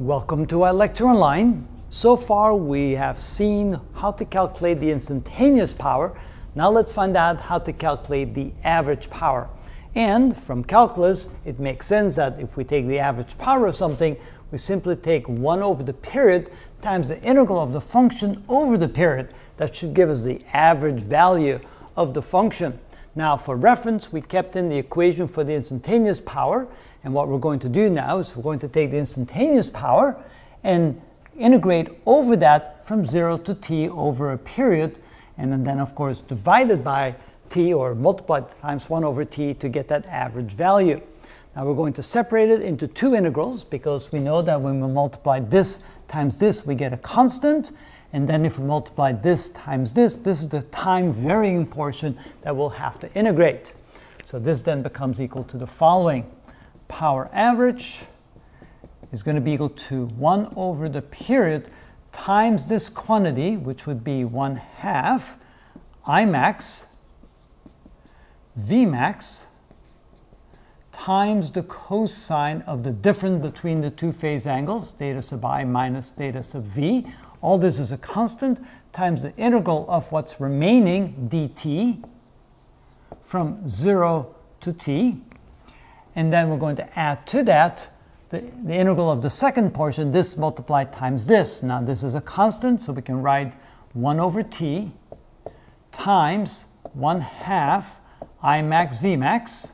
Welcome to ilectureonline. So far we have seen how to calculate the instantaneous power. Now let's find out how to calculate the average power. And from calculus, it makes sense that if we take the average power of something, we simply take 1 over the period times the integral of the function over the period. That should give us the average value of the function. Now for reference, we kept in the equation for the instantaneous power, and what we're going to do now is we're going to take the instantaneous power and integrate over that from 0 to t over a period, and then, of course, divided by t or multiplied times 1 over t to get that average value. Now we're going to separate it into two integrals because we know that when we multiply this times this, we get a constant. And then if we multiply this times this, this is the time varying portion that we'll have to integrate. So this then becomes equal to the following power average is going to be equal to 1 over the period times this quantity, which would be 1 half I max V max times the cosine of the difference between the two phase angles, theta sub i minus theta sub v. All this is a constant times the integral of what's remaining dt from 0 to t. And then we're going to add to that the, the integral of the second portion, this multiplied times this. Now this is a constant, so we can write 1 over t times 1 half I max V max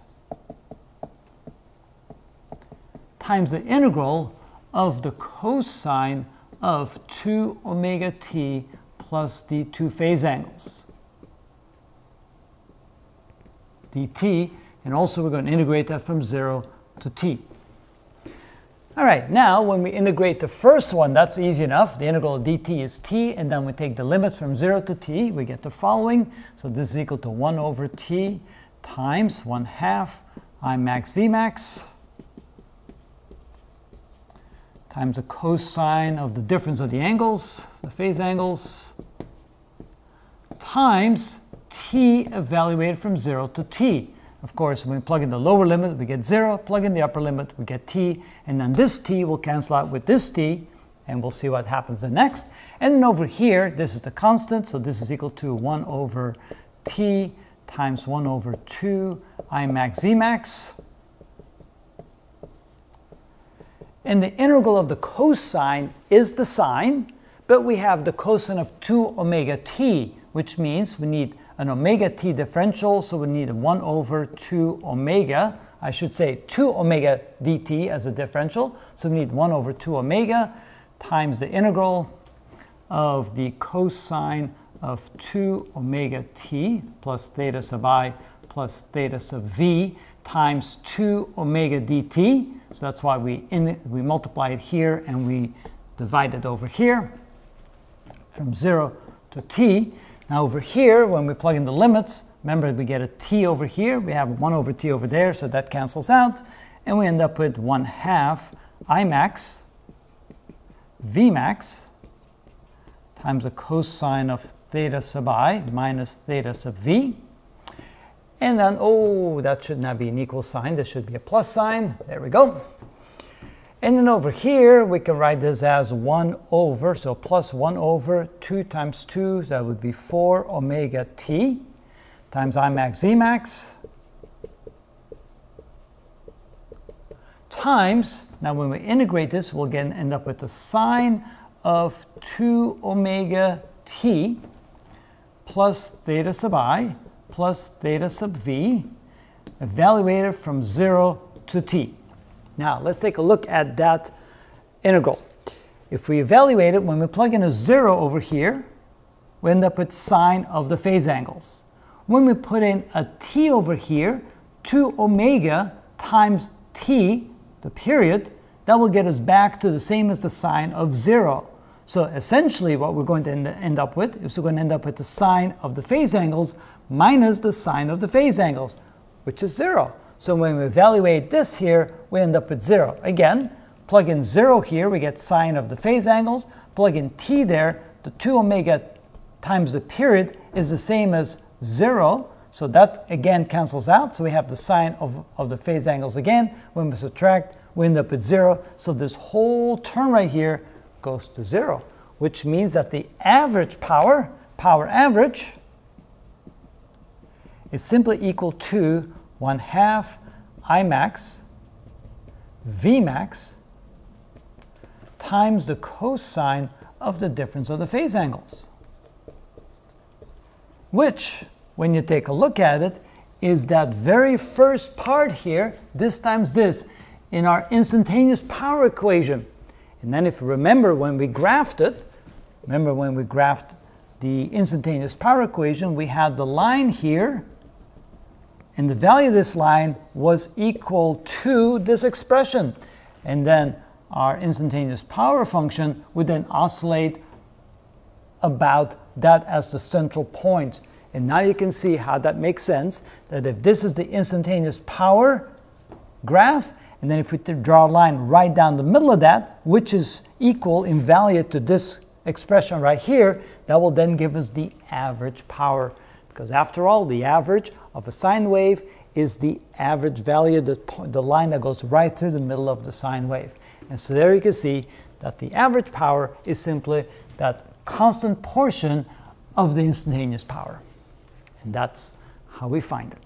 times the integral of the cosine of 2 omega t plus the two phase angles dt and also we're going to integrate that from 0 to t. All right, now when we integrate the first one, that's easy enough. The integral of dt is t, and then we take the limits from 0 to t. We get the following. So this is equal to 1 over t times 1 half I max V max times the cosine of the difference of the angles, the phase angles, times t evaluated from 0 to t. Of course, when we plug in the lower limit, we get 0. Plug in the upper limit, we get t. And then this t will cancel out with this t, and we'll see what happens the next. And then over here, this is the constant, so this is equal to 1 over t times 1 over 2 I max max. And the integral of the cosine is the sine, but we have the cosine of 2 omega t, which means we need an omega t differential, so we need 1 over 2 omega. I should say 2 omega dt as a differential, so we need 1 over 2 omega times the integral of the cosine of 2 omega t plus theta sub i plus theta sub v times 2 omega dt. So that's why we, in we multiply it here and we divide it over here from 0 to t. Now over here, when we plug in the limits, remember we get a t over here, we have 1 over t over there, so that cancels out, and we end up with 1 half I max V max times the cosine of theta sub i minus theta sub v. And then, oh, that should not be an equal sign, this should be a plus sign. There we go. And then over here, we can write this as 1 over, so plus 1 over 2 times 2, so that would be 4 omega t times I max V max times, now when we integrate this, we'll again end up with the sine of 2 omega t plus theta sub i plus theta sub v, evaluated from 0 to t. Now, let's take a look at that integral. If we evaluate it, when we plug in a 0 over here, we end up with sine of the phase angles. When we put in a t over here, 2 omega times t, the period, that will get us back to the same as the sine of 0. So essentially what we're going to end up with is we're going to end up with the sine of the phase angles minus the sine of the phase angles, which is 0. So when we evaluate this here, we end up with 0. Again, plug in 0 here, we get sine of the phase angles. Plug in t there, the 2 omega times the period is the same as 0. So that again cancels out. So we have the sine of, of the phase angles again. When we subtract, we end up with zero. So this whole term right here goes to zero, which means that the average power, power average, is simply equal to 1 half I max V max times the cosine of the difference of the phase angles. Which, when you take a look at it, is that very first part here, this times this, in our instantaneous power equation. And then if you remember when we graphed it, remember when we graphed the instantaneous power equation, we had the line here, and the value of this line was equal to this expression. And then our instantaneous power function would then oscillate about that as the central point. And now you can see how that makes sense, that if this is the instantaneous power graph, and then if we draw a line right down the middle of that, which is equal in value to this expression right here, that will then give us the average power. Because after all, the average of a sine wave is the average value, the, the line that goes right through the middle of the sine wave. And so there you can see that the average power is simply that constant portion of the instantaneous power. And that's how we find it.